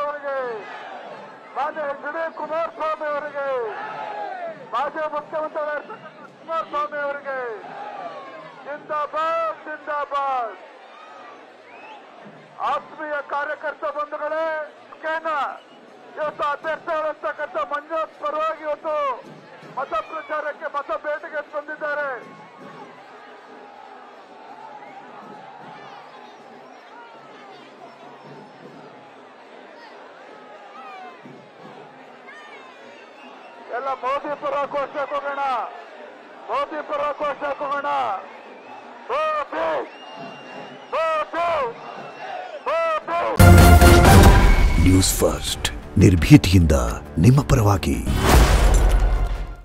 ಅವರಿಗೆ, ಮಾನ್ಯ H D Kumaraswamy ಅವರಿಗೆ, ಮಾಜಿ ಮುಖ್ಯಮಂತ್ರಿ ಕುಮಾರಸ್ವಾಮಿ ಅವರಿಗೆ, ಜಿಂದಾಬಾದ್ ಜಿಂದಾಬಾದ್. ಆತ್ಮೀಯ ಕಾರ್ಯಕರ್ತ ಬಂಧುಗಳೇ ಇವತ್ತು ಅಧ್ಯಕ್ಷರಾಗಿರ್ತಕ್ಕಂಥ ಮಂಜು ಪರವಾಗಿ ಇವತ್ತು ಮತ ಪ್ರಚಾರಕ್ಕೆ ಮತ ಬೇಟೆಗೆ ಬಂದಿದ್ದಾರೆ ಎಲ್ಲ ಮೋದಿ ಪರ ಘೋಷಕ್ಕೆ ಹೋಗೋಣ ಮೋದಿ ಪರ ಘೋಷಕ್ಕೆ ಹೋಗೋಣ ಮೋದಿ ನ್ಯೂಸ್ ಫಸ್ಟ್ ನಿರ್ಭೀತಿಯಿಂದ ನಿಮ್ಮ ಪರವಾಗಿ.